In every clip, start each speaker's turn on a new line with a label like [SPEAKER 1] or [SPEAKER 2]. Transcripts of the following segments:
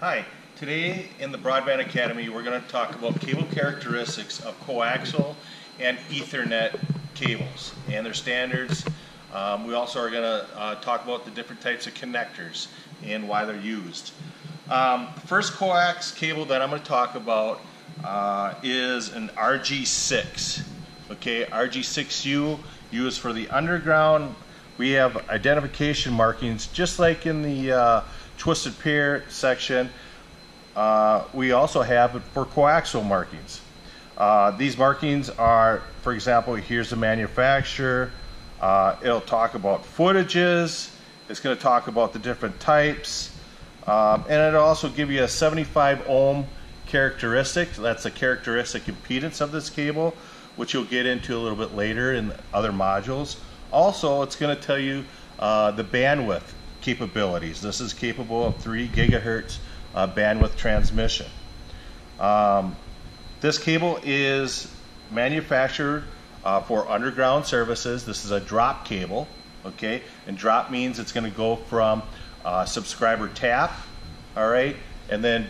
[SPEAKER 1] Hi, today in the Broadband Academy we're going to talk about cable characteristics of coaxial and Ethernet cables and their standards. Um, we also are going to uh, talk about the different types of connectors and why they're used. Um, the first coax cable that I'm going to talk about uh, is an RG6. Okay, RG6U used for the underground. We have identification markings just like in the uh, twisted pair section. Uh, we also have it for coaxial markings. Uh, these markings are, for example, here's the manufacturer. Uh, it'll talk about footages. It's going to talk about the different types. Um, and it'll also give you a 75 ohm characteristic. That's the characteristic impedance of this cable, which you'll get into a little bit later in other modules. Also, it's going to tell you uh, the bandwidth capabilities. This is capable of 3 gigahertz uh, bandwidth transmission. Um, this cable is manufactured uh, for underground services. This is a drop cable, okay? And drop means it's going to go from uh, subscriber tap, all right, and then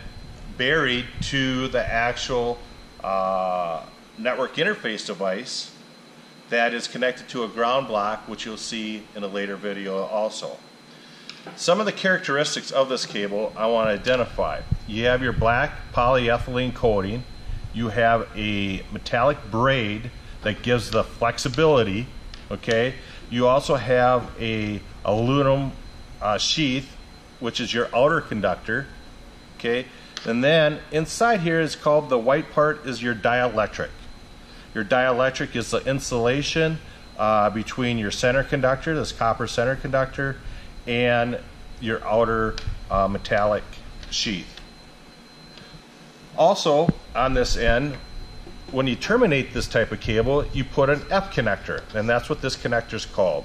[SPEAKER 1] buried to the actual uh, network interface device that is connected to a ground block, which you'll see in a later video also. Some of the characteristics of this cable I want to identify. You have your black polyethylene coating. You have a metallic braid that gives the flexibility, okay? You also have a aluminum uh, sheath, which is your outer conductor, okay? And then inside here is called the white part is your dielectric. Your dielectric is the insulation uh, between your center conductor, this copper center conductor, and your outer uh, metallic sheath. Also, on this end, when you terminate this type of cable, you put an F connector, and that's what this connector is called.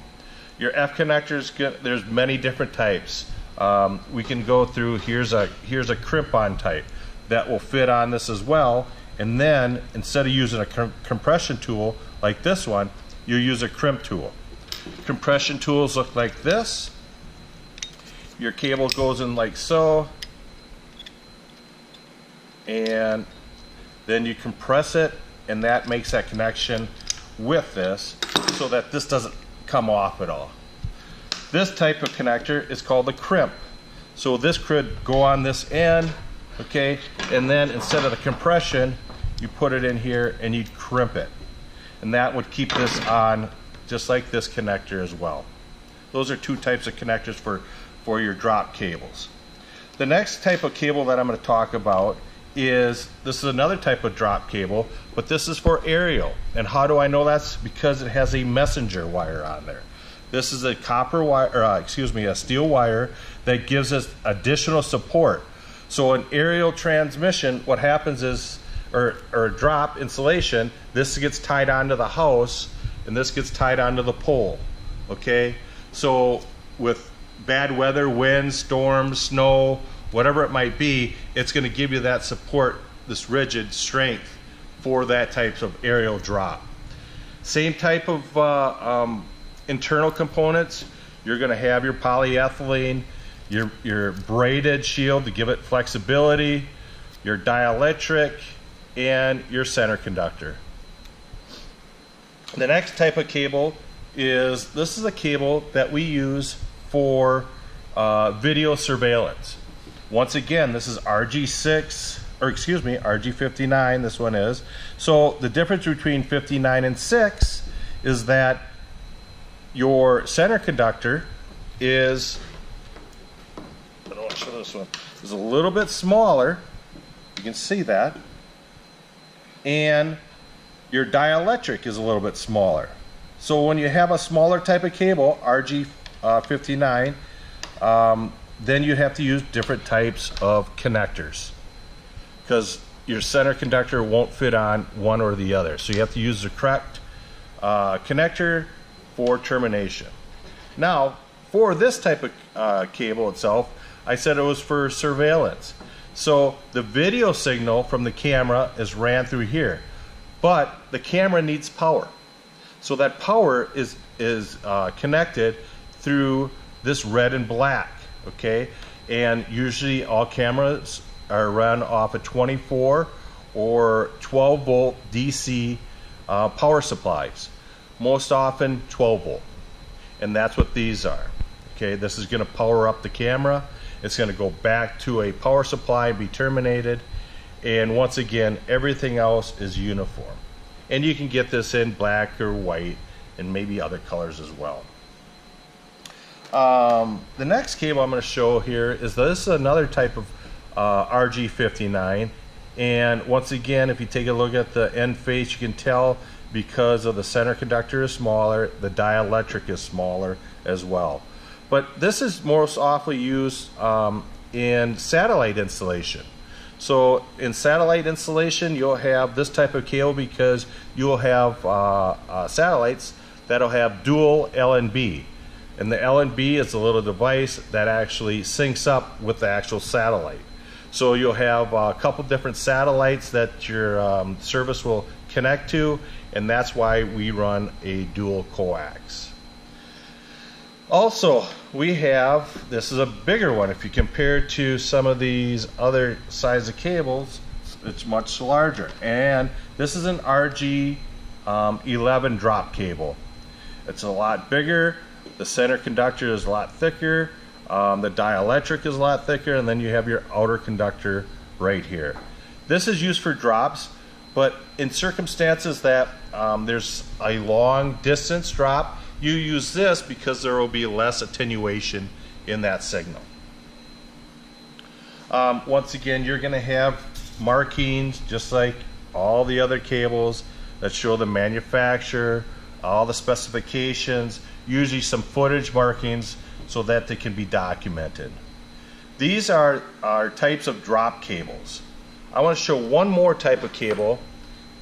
[SPEAKER 1] Your F connectors, there's many different types. Um, we can go through, here's a, here's a crimp-on type that will fit on this as well, and then instead of using a com compression tool like this one, you use a crimp tool. Compression tools look like this. Your cable goes in like so. And then you compress it and that makes that connection with this so that this doesn't come off at all. This type of connector is called the crimp. So this could go on this end, okay, and then instead of the compression, you put it in here and you crimp it. And that would keep this on just like this connector as well. Those are two types of connectors for, for your drop cables. The next type of cable that I'm going to talk about is this is another type of drop cable, but this is for aerial. And how do I know that's because it has a messenger wire on there. This is a copper wire, or, uh, excuse me, a steel wire that gives us additional support. So in aerial transmission, what happens is or, or drop insulation, this gets tied onto the house and this gets tied onto the pole. Okay? So with bad weather, wind, storms, snow, whatever it might be, it's going to give you that support, this rigid strength for that type of aerial drop. Same type of uh, um, internal components. You're going to have your polyethylene, your, your braided shield to give it flexibility, your dielectric, and your center conductor. The next type of cable is this is a cable that we use for uh, video surveillance. Once again, this is RG6, or excuse me, RG59, this one is. So the difference between 59 and 6 is that your center conductor is, I don't show this one, is a little bit smaller. You can see that and your dielectric is a little bit smaller. So when you have a smaller type of cable, RG59, uh, um, then you have to use different types of connectors because your center conductor won't fit on one or the other. So you have to use the correct uh, connector for termination. Now, for this type of uh, cable itself, I said it was for surveillance. So the video signal from the camera is ran through here, but the camera needs power. So that power is, is uh, connected through this red and black, okay? and usually all cameras are run off a 24 or 12 volt DC uh, power supplies. Most often 12 volt, and that's what these are. Okay, this is going to power up the camera. It's going to go back to a power supply be terminated. And once again, everything else is uniform. And you can get this in black or white and maybe other colors as well. Um, the next cable I'm going to show here is this is another type of uh, RG59 and once again if you take a look at the end face you can tell because of the center conductor is smaller the dielectric is smaller as well. But this is most often used um, in satellite installation. So in satellite installation you'll have this type of cable because you'll have uh, uh, satellites that'll have dual LNB and the LNB is a little device that actually syncs up with the actual satellite. So you'll have a couple different satellites that your um, service will connect to, and that's why we run a dual coax. Also, we have, this is a bigger one. If you compare to some of these other size of cables, it's much larger. And this is an RG um, 11 drop cable. It's a lot bigger, the center conductor is a lot thicker. Um, the dielectric is a lot thicker. And then you have your outer conductor right here. This is used for drops, but in circumstances that um, there's a long distance drop, you use this because there will be less attenuation in that signal. Um, once again, you're going to have markings just like all the other cables that show the manufacturer, all the specifications, usually some footage markings so that they can be documented. These are, are types of drop cables. I want to show one more type of cable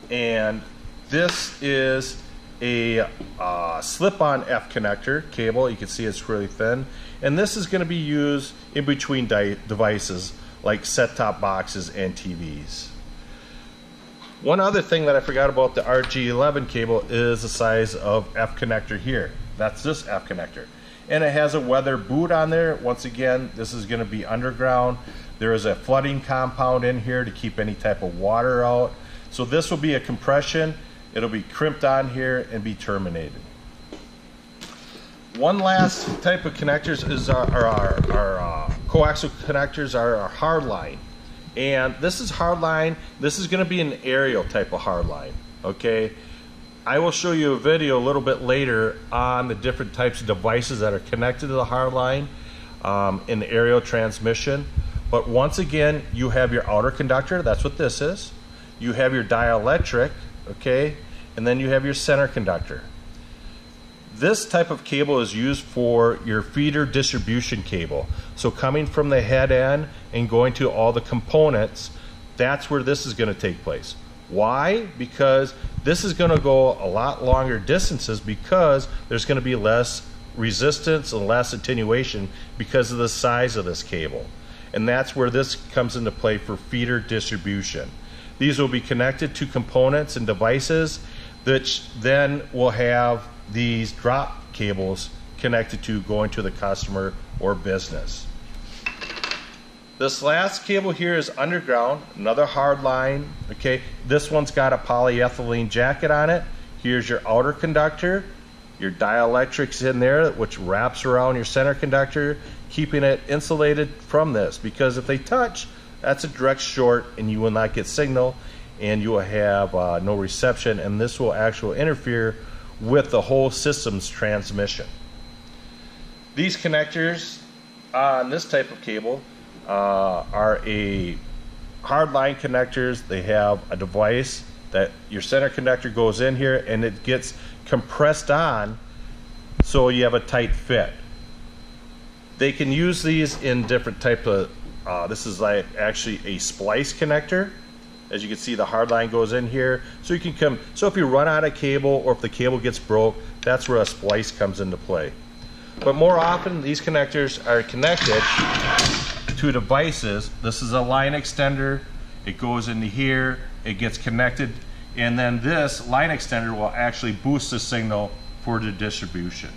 [SPEAKER 1] and this is a uh, slip-on F connector cable. You can see it's really thin. And this is going to be used in between devices like set-top boxes and TVs. One other thing that I forgot about the RG11 cable is the size of F connector here. That's this F connector. And it has a weather boot on there. Once again, this is going to be underground. There is a flooding compound in here to keep any type of water out. So this will be a compression. It'll be crimped on here and be terminated. One last type of connectors is our, our, our uh, coaxial connectors are our hard line. And this is hardline. This is going to be an aerial type of hardline. Okay. I will show you a video a little bit later on the different types of devices that are connected to the hardline um, in the aerial transmission. But once again, you have your outer conductor. That's what this is. You have your dielectric. Okay. And then you have your center conductor. This type of cable is used for your feeder distribution cable. So coming from the head end and going to all the components, that's where this is going to take place. Why? Because this is going to go a lot longer distances because there's going to be less resistance and less attenuation because of the size of this cable. And that's where this comes into play for feeder distribution. These will be connected to components and devices that then will have these drop cables connected to going to the customer or business. This last cable here is underground, another hard line. Okay, this one's got a polyethylene jacket on it. Here's your outer conductor. Your dielectrics in there, which wraps around your center conductor, keeping it insulated from this. Because if they touch, that's a direct short and you will not get signal and you will have uh, no reception and this will actually interfere with the whole system's transmission. These connectors on this type of cable uh, are a hardline connectors. They have a device that your center conductor goes in here and it gets compressed on so you have a tight fit. They can use these in different type of, uh, this is like actually a splice connector. As you can see, the hard line goes in here. So you can come, so if you run out of cable or if the cable gets broke, that's where a splice comes into play. But more often, these connectors are connected to devices. This is a line extender. It goes into here, it gets connected, and then this line extender will actually boost the signal for the distribution.